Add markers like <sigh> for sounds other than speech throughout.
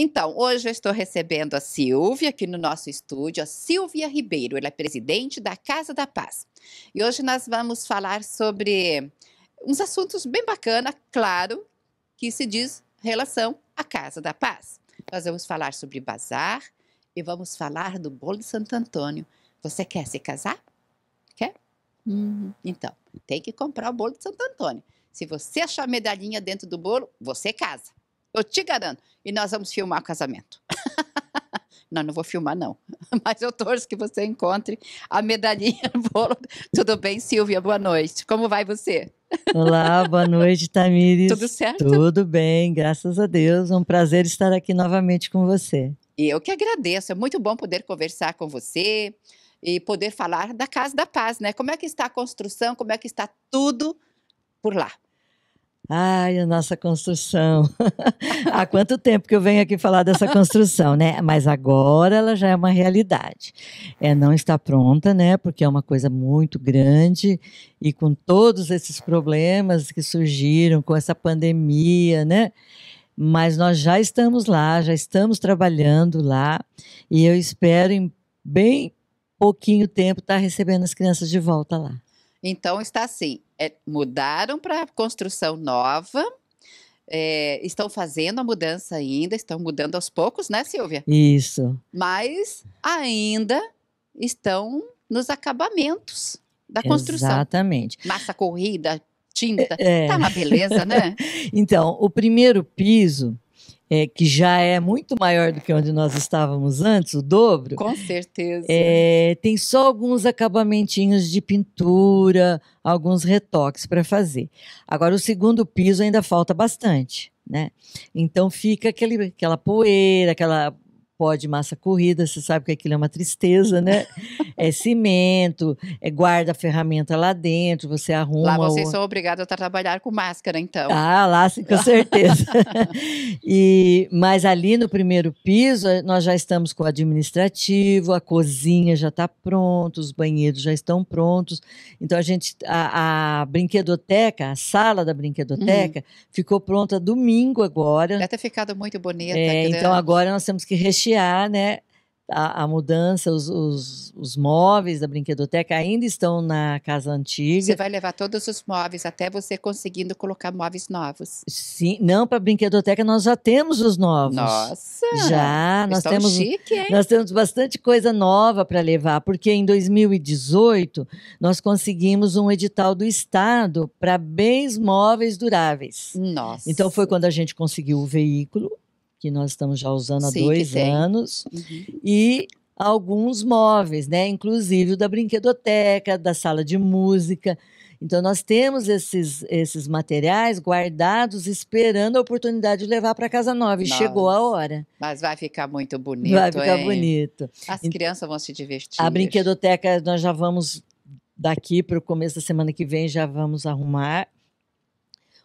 Então, hoje eu estou recebendo a Silvia aqui no nosso estúdio, a Silvia Ribeiro, ela é presidente da Casa da Paz. E hoje nós vamos falar sobre uns assuntos bem bacana, claro, que se diz relação à Casa da Paz. Nós vamos falar sobre bazar e vamos falar do bolo de Santo Antônio. Você quer se casar? Quer? Hum, então, tem que comprar o bolo de Santo Antônio. Se você achar medalhinha dentro do bolo, você casa. Eu te garanto. E nós vamos filmar o casamento. <laughs> não, não vou filmar, não. <laughs> Mas eu torço que você encontre a medalhinha no <laughs> bolo. Tudo bem, Silvia? Boa noite. Como vai você? Olá, boa noite, Tamires. Tudo certo? Tudo bem, graças a Deus. É um prazer estar aqui novamente com você. E eu que agradeço. É muito bom poder conversar com você e poder falar da Casa da Paz, né? Como é que está a construção? Como é que está tudo por lá? Ai, a nossa construção. <laughs> Há quanto tempo que eu venho aqui falar dessa construção, né? Mas agora ela já é uma realidade. É, não está pronta, né? Porque é uma coisa muito grande e com todos esses problemas que surgiram com essa pandemia, né? Mas nós já estamos lá, já estamos trabalhando lá e eu espero em bem pouquinho tempo estar recebendo as crianças de volta lá. Então está assim, é, mudaram para construção nova, é, estão fazendo a mudança ainda, estão mudando aos poucos, né, Silvia? Isso. Mas ainda estão nos acabamentos da construção. Exatamente. Massa corrida, tinta, é. tá uma beleza, né? <laughs> então, o primeiro piso é, que já é muito maior do que onde nós estávamos antes, o dobro. Com certeza. É, tem só alguns acabamentinhos de pintura, alguns retoques para fazer. Agora, o segundo piso ainda falta bastante. Né? Então fica aquele, aquela poeira, aquela pó de massa corrida, você sabe que aquilo é uma tristeza, né? é cimento, é guarda a ferramenta lá dentro, você arruma. Lá vocês o... são obrigados a trabalhar com máscara, então. Ah, lá sim, com <laughs> certeza. e, mas ali no primeiro piso, eh, nós já estamos com o administrativo, a cozinha já está pronta, os banheiros já estão prontos. Então a gente, a, a brinquedoteca, a sala da brinquedoteca, uhum. ficou pronta domingo agora. Deve ter ficado muito bonita. É, então agora nós temos que rechear rechear, né? A, a mudança, os, os, os, móveis da brinquedoteca ainda estão na casa antiga. Você vai levar todos os móveis até você conseguindo colocar móveis novos. Sim, não para a brinquedoteca nós já temos os novos. Nossa! Já, nós temos chique, hein? nós temos bastante coisa nova para levar, porque em 2018 nós conseguimos um edital do estado para bens móveis duráveis. Nossa! Então foi quando a gente conseguiu o veículo que nós estamos já usando há Sim, dois anos, uhum. e alguns móveis, né? Inclusive o da brinquedoteca, da sala de música. Então nós temos esses, esses materiais guardados, esperando a oportunidade de levar para casa nova. E Nossa. chegou a hora. Mas vai ficar muito bonito. Vai ficar hein? bonito. As crianças vão se divertir. A brinquedoteca nós já vamos daqui para o começo da semana que vem já vamos arrumar.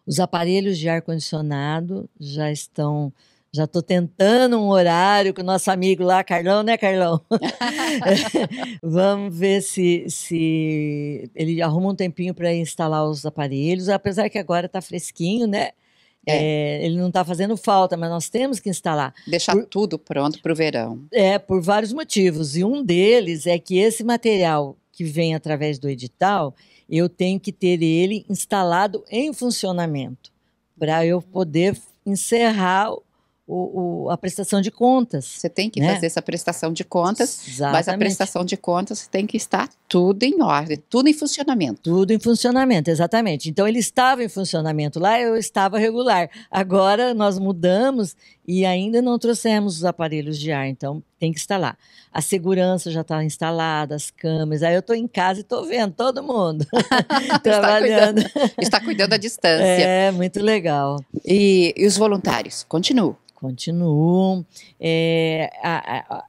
Os aparelhos de ar condicionado já estão já estou tentando um horário com o nosso amigo lá, Carlão, né, Carlão? <laughs> <laughs> Vamos ver se, se ele arruma um tempinho para instalar os aparelhos, apesar que agora está fresquinho, né? É. É, ele não está fazendo falta, mas nós temos que instalar. Deixar por, tudo pronto para o verão. É, por vários motivos. E um deles é que esse material que vem através do edital, eu tenho que ter ele instalado em funcionamento para eu poder encerrar o, o, a prestação de contas. Você tem que né? fazer essa prestação de contas, Exatamente. mas a prestação de contas tem que estar tudo em ordem, tudo em funcionamento. Tudo em funcionamento, exatamente. Então ele estava em funcionamento lá, eu estava regular. Agora nós mudamos e ainda não trouxemos os aparelhos de ar, então tem que instalar. A segurança já está instalada, as câmeras. Aí eu estou em casa e estou vendo todo mundo <laughs> <laughs> trabalhando. Está cuidando, está cuidando à distância. É, muito legal. E, e os voluntários? Continuam? continuam. É, a, a,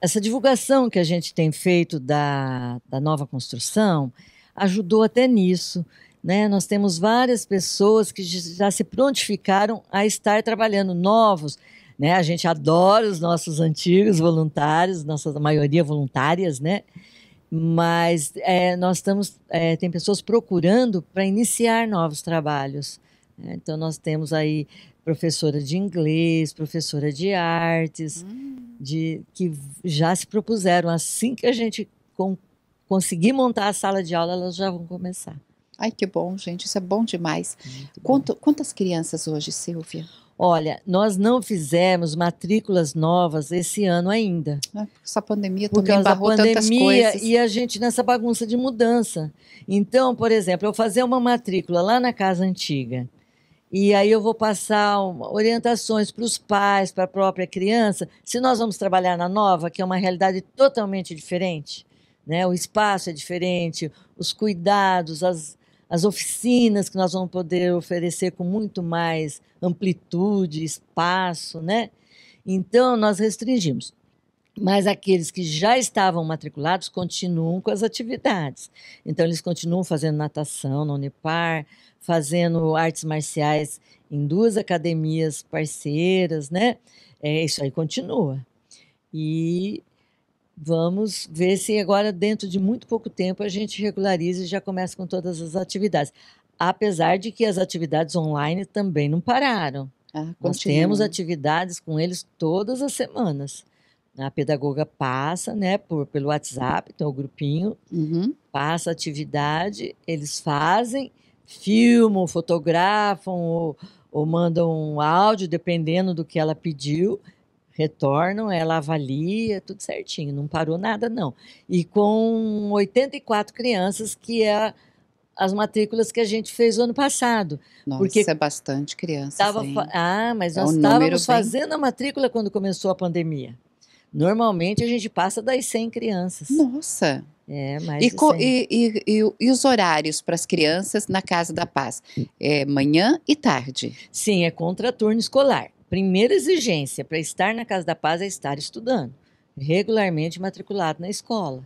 essa divulgação que a gente tem feito da, da nova construção ajudou até nisso. Né? Nós temos várias pessoas que já se prontificaram a estar trabalhando novos. Né? A gente adora os nossos antigos voluntários, nossa maioria voluntárias, né? Mas é, nós estamos, é, tem pessoas procurando para iniciar novos trabalhos. Né? Então nós temos aí professora de inglês, professora de artes, Hum. de que já se propuseram assim que a gente con- conseguir montar a sala de aula, elas já vão começar. Ai, que bom, gente. Isso é bom demais. Muito bom. Quanto- quantas crianças hoje, Silvia? Olha, nós não fizemos matrículas novas esse ano ainda. Ah, Essa pandemia Por também causa da pandemia e a gente nessa bagunça de mudança. Então, por exemplo, eu fazer uma matrícula lá na casa antiga e aí eu vou passar orientações para os pais, para a própria criança. Se nós vamos trabalhar na nova, que é uma realidade totalmente diferente, né? O espaço é diferente, os cuidados, as, as oficinas que nós vamos poder oferecer com muito mais amplitude, espaço, né? Então, nós restringimos. Mas aqueles que já estavam matriculados continuam com as atividades. Então, eles continuam fazendo natação na Unipar, fazendo artes marciais em duas academias parceiras, né? É, isso aí continua. E vamos ver se agora, dentro de muito pouco tempo, a gente regulariza e já começa com todas as atividades. Apesar de que as atividades online também não pararam. Ah, Nós temos atividades com eles todas as semanas. A pedagoga passa, né, por, pelo WhatsApp, então o grupinho Uhum. passa a atividade, eles fazem, filmam, fotografam ou, ou mandam um áudio, dependendo do que ela pediu, retornam, ela avalia, tudo certinho, não parou nada não. E com 84 crianças, que é as matrículas que a gente fez o ano passado. Nossa, Porque é bastante criança. Tava ah, mas É nós um estávamos bem- fazendo a matrícula quando começou a pandemia. Normalmente a gente passa das 100 crianças. Nossa! É, mais E, de co- 100. e- e- e e os horários para as crianças na Casa da Paz? É manhã e tarde. Sim, é contraturno escolar. Primeira exigência para estar na Casa da Paz é estar estudando, regularmente matriculado na escola.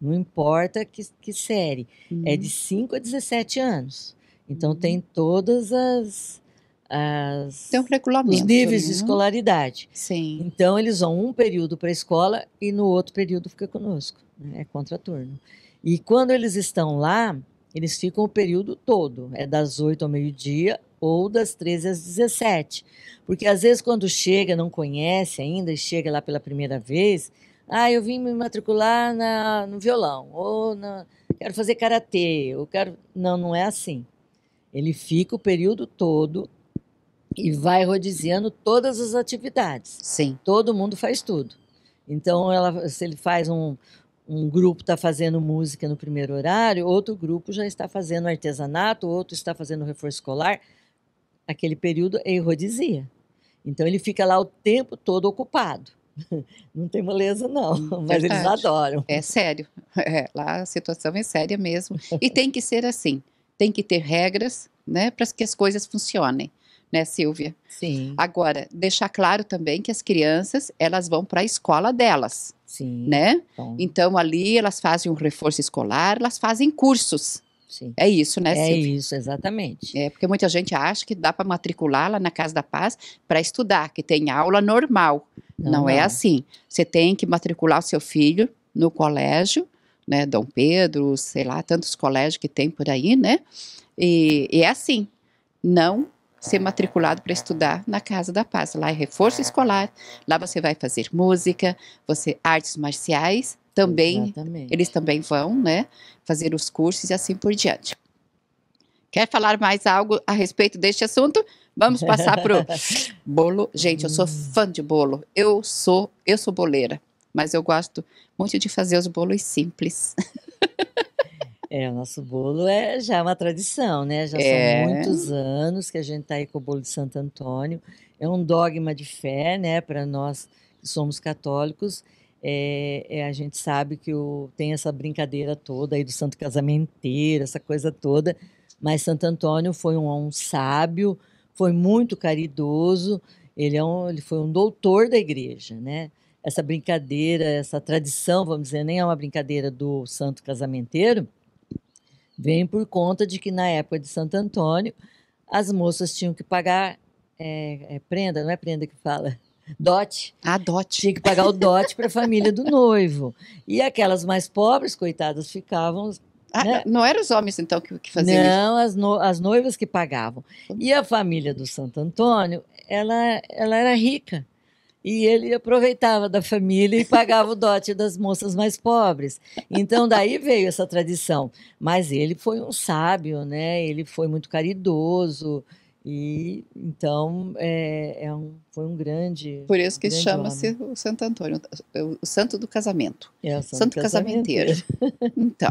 Não importa que, que série. É de 5 a 17 anos. Então Hum. tem todas as, as Tem um regulamento. os níveis de né? escolaridade. Sim. Então, eles vão um período para a escola e no outro período fica conosco. Né? É contraturno. E quando eles estão lá, eles ficam o período todo. É das 8 ao meio-dia ou das 13 às 17. Porque às vezes quando chega, não conhece ainda, e chega lá pela primeira vez, ah, eu vim me matricular na, no violão, ou na, quero fazer karatê, eu quero. Não, não é assim. Ele fica o período todo e vai rodiziando todas as atividades. Sim. Todo mundo faz tudo. Então, ela, se ele faz um, um grupo está fazendo música no primeiro horário, outro grupo já está fazendo artesanato, outro está fazendo reforço escolar. Aquele período é rodizia. Então, ele fica lá o tempo todo ocupado. <laughs> Não tem moleza, não, mas eles verdade. adoram. É sério. <laughs> É, lá a situação é séria mesmo. E tem que ser assim. Tem que ter regras, né, para que as coisas funcionem, né, Silvia? Sim, Agora, deixar claro também que as crianças, elas vão para a escola delas, sim. né? Então, Então, ali elas fazem um reforço escolar, elas fazem cursos. Sim. É isso, né, É Silvia? isso, exatamente. É, porque muita gente acha que dá para matricular lá na Casa da Paz para estudar, que tem aula normal. Não, é assim. Você tem que matricular o seu filho no colégio, né? Dom Pedro, sei lá, tantos colégios que tem por aí, né? E, e é assim. Não ser matriculado para estudar na Casa da Paz. Lá é reforço escolar, lá você vai fazer música, você artes marciais, também Exatamente. eles também vão, né, fazer os cursos e assim por diante. Quer falar mais algo a respeito deste assunto? Vamos passar pro <laughs> bolo. Gente, eu sou fã de bolo. Eu sou, eu sou boleira, mas eu gosto muito de fazer os bolos simples. <laughs> É, o nosso bolo é já uma tradição, né? Já É. são muitos anos que a gente está aí com o bolo de Santo Antônio. É um dogma de fé, né? Para nós que somos católicos, é, é, a gente sabe que o, tem essa brincadeira toda aí do santo casamenteiro, essa coisa toda. Mas Santo Antônio foi um, um sábio, foi muito caridoso. Ele, é um, ele foi um doutor da igreja, né? Essa brincadeira, essa tradição, vamos dizer, nem é uma brincadeira do santo casamenteiro, vem por conta de que na época de Santo Antônio as moças tinham que pagar é, é prenda, não é prenda que fala, dote, Adote. tinha que pagar o dote para a família do noivo. E aquelas mais pobres, coitadas, ficavam. Ah, né? Não eram os homens, então, que, que faziam isso? Não, as, no- as noivas que pagavam. E a família do Santo Antônio ela, ela era rica. E ele aproveitava da família e pagava o dote das moças mais pobres. Então, daí veio essa tradição. Mas ele foi um sábio, né? Ele foi muito caridoso. E então é, é um, foi um grande. Por isso que chama-se o Santo Antônio, o santo do casamento. É o Santo casamenteiro. <laughs> Então.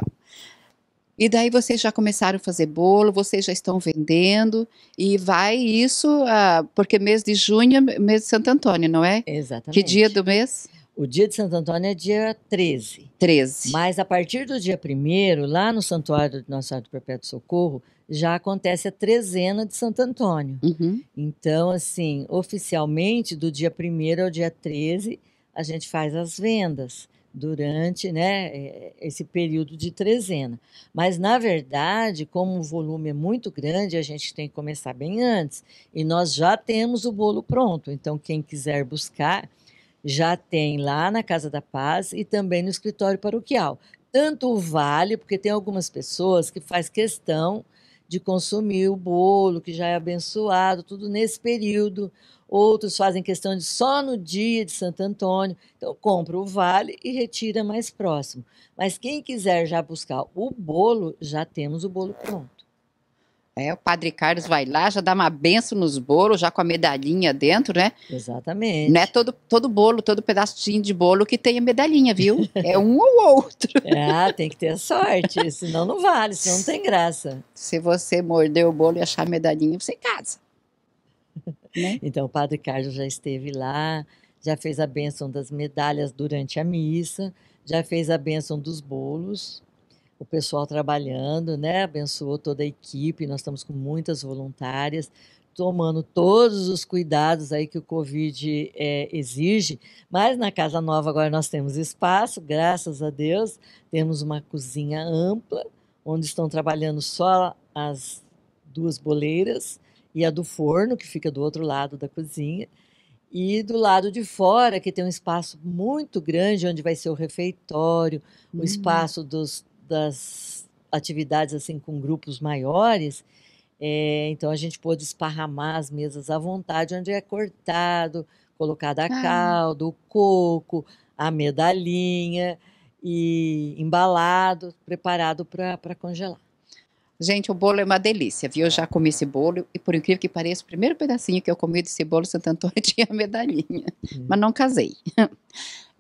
E daí vocês já começaram a fazer bolo, vocês já estão vendendo, e vai isso, ah, porque mês de junho é mês de Santo Antônio, não é? Exatamente. Que dia do mês? O dia de Santo Antônio é dia 13. 13. Mas a partir do dia 1 lá no Santuário de Nossa Senhora do Perpétuo Socorro, já acontece a trezena de Santo Antônio. Uhum. Então, assim, oficialmente, do dia 1 ao dia 13, a gente faz as vendas durante né, eh, esse período de trezena. Mas, na verdade, como o volume é muito grande, a gente tem que começar bem antes. E nós já temos o bolo pronto. Então, quem quiser buscar, já tem lá na Casa da Paz e também no escritório paroquial. Tanto o vale, porque tem algumas pessoas que faz questão de consumir o bolo, que já é abençoado, tudo nesse período. Outros fazem questão de só no dia de Santo Antônio. Então, compra o vale e retira mais próximo. Mas quem quiser já buscar o bolo, já temos o bolo pronto. É, o Padre Carlos vai lá, já dá uma benção nos bolos, já com a medalhinha dentro, né? Exatamente. Não é todo, todo bolo, todo pedacinho de bolo que tem a medalhinha, viu? É um ou outro. <laughs> Ah, tem que ter sorte, senão não vale, senão não tem graça. Se você morder o bolo e achar a medalhinha, você casa. <laughs> Né? Então, o Padre Carlos já esteve lá, já fez a bênção das medalhas durante a missa, já fez a bênção dos bolos, o pessoal trabalhando, né? Abençoou toda a equipe, nós estamos com muitas voluntárias, tomando todos os cuidados aí que o Covid é, exige, mas na Casa Nova agora nós temos espaço, graças a Deus, temos uma cozinha ampla, onde estão trabalhando só as duas boleiras, e a do forno, que fica do outro lado da cozinha. E do lado de fora, que tem um espaço muito grande, onde vai ser o refeitório, o Hum. espaço dos, das atividades assim com grupos maiores. É, então a gente pôde esparramar as mesas à vontade, onde é cortado, colocada a Ah. caldo, o coco, a medalhinha e embalado, preparado para congelar. Gente, o bolo é uma delícia, viu? Eu já comi esse bolo e, por incrível que pareça, o primeiro pedacinho que eu comi desse bolo Santo Antônio <laughs> tinha medalhinha, Hum. mas não casei.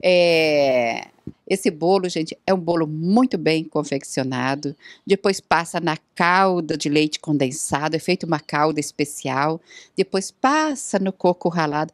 É, esse bolo, gente, é um bolo muito bem confeccionado. Depois passa na calda de leite condensado, é feita uma calda especial. Depois passa no coco ralado.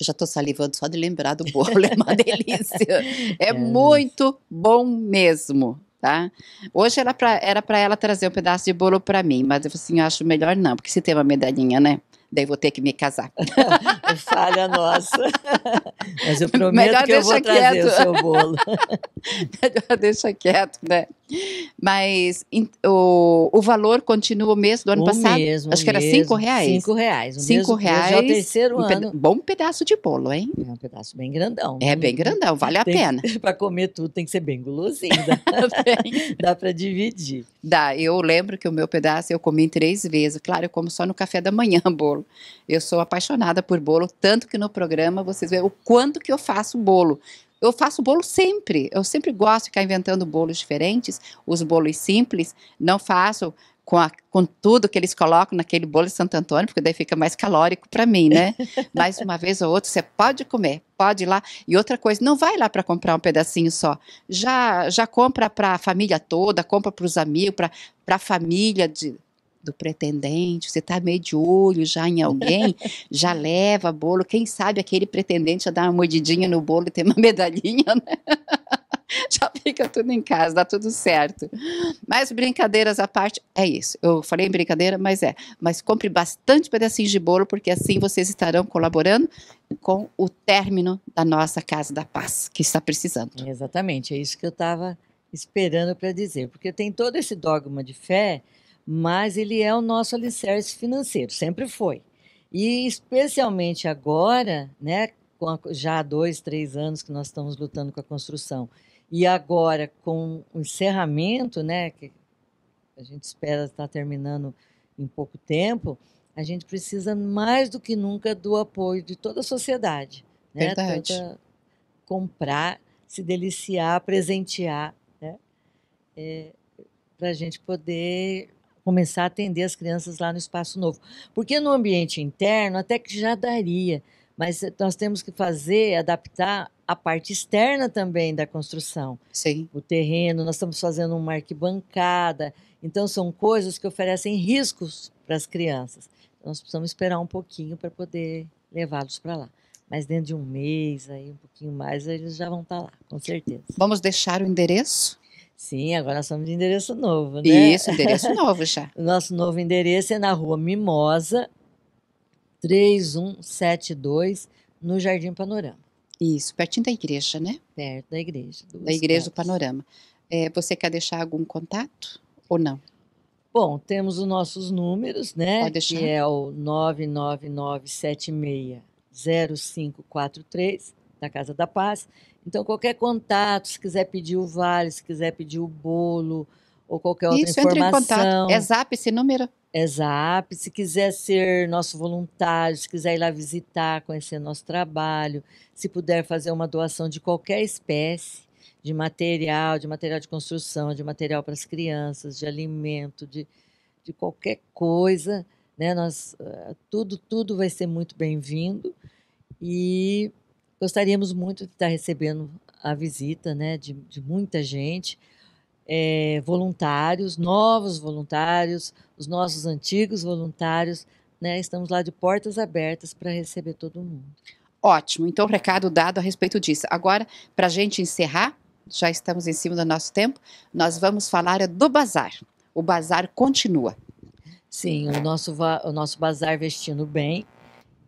Eu já estou salivando só de lembrar do bolo, <laughs> é uma delícia. É, É. muito bom mesmo, tá? Hoje era para era pra ela trazer um pedaço de bolo para mim, mas eu falei assim, eu acho melhor não, porque se tem uma medalhinha, né? Daí vou ter que me casar. <laughs> Falha nossa. <laughs> Mas eu prometo Melhor que eu vou trazer o seu bolo. <laughs> Deixa quieto, né? Mas o, o valor continua o mesmo do ano o passado? mesmo, Acho que era mesmo. cinco reais. Cinco reais. O Cinco reais. Já é o terceiro um peda- ano. bom pedaço de bolo, hein? É um pedaço bem grandão. É bem grandão, vale a Tem- pena. <laughs> Para comer tudo tem que ser bem gulosinho. Dá, dá para dividir. Dá, eu lembro que o meu pedaço eu comi três vezes. Claro, eu como só no café da manhã bolo. Eu sou apaixonada por bolo, tanto que no programa vocês veem o quanto que eu faço bolo. Eu faço bolo sempre. Eu sempre gosto de ficar inventando bolos diferentes, os bolos simples. Não faço com, a- com tudo que eles colocam naquele bolo de Santo Antônio, porque daí fica mais calórico para mim, né? <laughs> Mas uma vez ou outra você pode comer, pode ir lá. E outra coisa, não vai lá para comprar um pedacinho só. Já já compra para a família toda, compra para os amigos, para a família de, do pretendente. Você está meio de olho já em alguém, já <laughs> leva bolo. Quem sabe aquele pretendente já dá uma mordidinha no bolo e tem uma <laughs> medalhinha, né? <laughs> Já fica tudo em casa, dá tudo certo. Mas brincadeiras à parte, é isso. Eu falei em brincadeira, mas é. Mas compre bastante pedacinhos de bolo, porque assim vocês estarão colaborando com o término da nossa Casa da Paz, que está precisando. Exatamente, é isso que eu estava esperando para dizer. Porque tem todo esse dogma de fé, mas ele é o nosso alicerce financeiro, sempre foi. E especialmente agora, né, já há dois, três anos que nós estamos lutando com a construção, e agora com o encerramento, né, que a gente espera estar terminando em pouco tempo, a gente precisa mais do que nunca do apoio de toda a sociedade. Né? Verdade. Toda, comprar, se deliciar, presentear, né? É, para a gente poder começar a atender as crianças lá no espaço novo. Porque no ambiente interno até que já daria, mas nós temos que fazer, adaptar a parte externa também da construção. Sim. O terreno, nós estamos fazendo uma arquibancada, então são coisas que oferecem riscos para as crianças. Nós precisamos esperar um pouquinho para poder levá-los para lá. Mas dentro de um mês, aí um pouquinho mais, eles já vão estar lá, com certeza. Vamos deixar o endereço? Sim, agora nós estamos de endereço novo, né? Isso, endereço novo já. <laughs> o nosso novo endereço é na rua Mimosa, 3172, no Jardim Panorama. Isso, pertinho da igreja, né? Perto da igreja. Da igreja do Panorama. É, você quer deixar algum contato ou não? Bom, temos os nossos números, né? Pode deixar. Que é o 999760543 da Casa da Paz. Então, qualquer contato, se quiser pedir o vale, se quiser pedir o bolo ou qualquer outra Isso, informação. entre em contato. É zap esse número? É zap. Se quiser ser nosso voluntário, se quiser ir lá visitar, conhecer nosso trabalho, se puder fazer uma doação de qualquer espécie, de material, de material de construção, de material para as crianças, de alimento, de, de qualquer coisa, né? Nós, uh, tudo, tudo vai ser muito bem-vindo e gostaríamos muito de estar recebendo a visita, né, de, de muita gente, é, voluntários, novos voluntários, os nossos antigos voluntários, né? Estamos lá de portas abertas para receber todo mundo. Ótimo, então recado dado a respeito disso. Agora, para a gente encerrar, já estamos em cima do nosso tempo, nós vamos falar do bazar. O bazar continua. Sim, o nosso, o nosso bazar Vestindo Bem,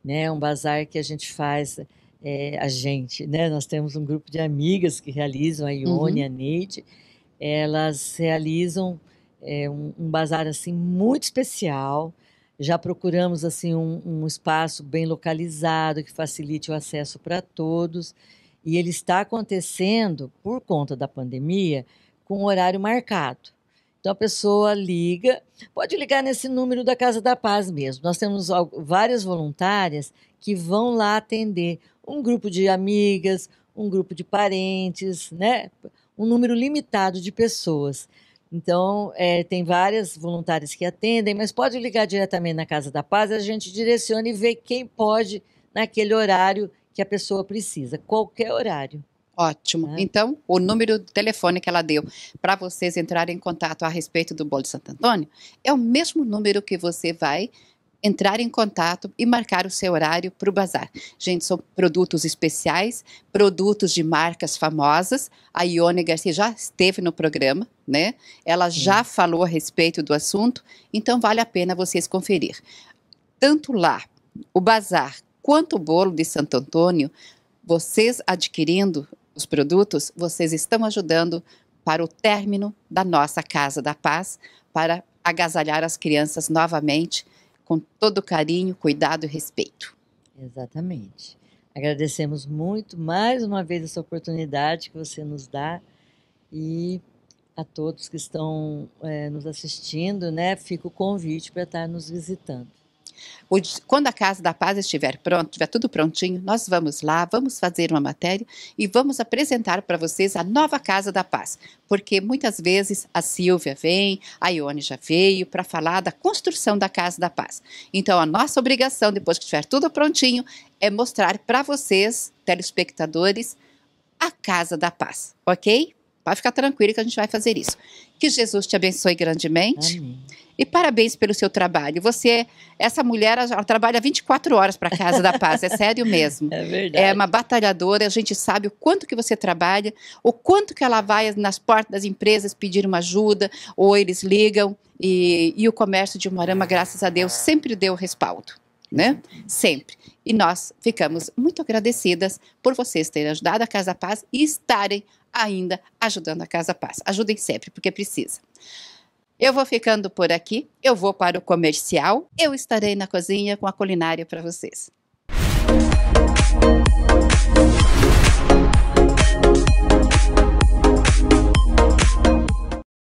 né? Um bazar que a gente faz, é, a gente, né? Nós temos um grupo de amigas que realizam, a Ione, uhum. a Neide, elas realizam é, um, um, bazar assim muito especial. Já procuramos assim um, um espaço bem localizado que facilite o acesso para todos. E ele está acontecendo, por conta da pandemia, com horário marcado. Então a pessoa liga, pode ligar nesse número da Casa da Paz mesmo. Nós temos várias voluntárias que vão lá atender um grupo de amigas, um grupo de parentes, né? Um número limitado de pessoas. Então, é, tem várias voluntárias que atendem, mas pode ligar diretamente na Casa da Paz, a gente direciona e vê quem pode naquele horário que a pessoa precisa, qualquer horário. Ótimo. É. Então, o número de telefone que ela deu para vocês entrarem em contato a respeito do bolo de Santo Antônio é o mesmo número que você vai entrar em contato e marcar o seu horário para o bazar. Gente, são produtos especiais, produtos de marcas famosas. A Ione Garcia já esteve no programa, né? Ela já falou a respeito do assunto, então vale a pena vocês conferir. Tanto lá, o bazar quanto o bolo de Santo Antônio, vocês adquirindo os produtos, vocês estão ajudando para o término da nossa Casa da Paz, para agasalhar as crianças novamente com todo carinho, cuidado e respeito. Exatamente. Agradecemos muito mais uma vez essa oportunidade que você nos dá e a todos que estão é, nos assistindo, né? Fica o convite para estar nos visitando. Quando a Casa da Paz estiver pronto, estiver tudo prontinho, nós vamos lá, vamos fazer uma matéria e vamos apresentar para vocês a nova Casa da Paz. Porque muitas vezes a Silvia vem, a Ione já veio para falar da construção da Casa da Paz. Então, a nossa obrigação, depois que estiver tudo prontinho, é mostrar para vocês, telespectadores, a Casa da Paz, ok? Pode ficar tranquilo que a gente vai fazer isso. Que Jesus te abençoe grandemente. Amém. E parabéns pelo seu trabalho. Você, essa mulher, ela trabalha 24 horas para a Casa da Paz, é sério mesmo. <laughs> É verdade. É uma batalhadora, a gente sabe o quanto que você trabalha, o quanto que ela vai nas portas das empresas pedir uma ajuda, ou eles ligam, e, e o comércio de Umarama, graças a Deus, sempre deu respaldo, né? Sempre. E nós ficamos muito agradecidas por vocês terem ajudado a Casa Paz e estarem ainda ajudando a Casa Paz. Ajudem sempre, porque precisa. Eu vou ficando por aqui, eu vou para o comercial, eu estarei na cozinha com a culinária para vocês.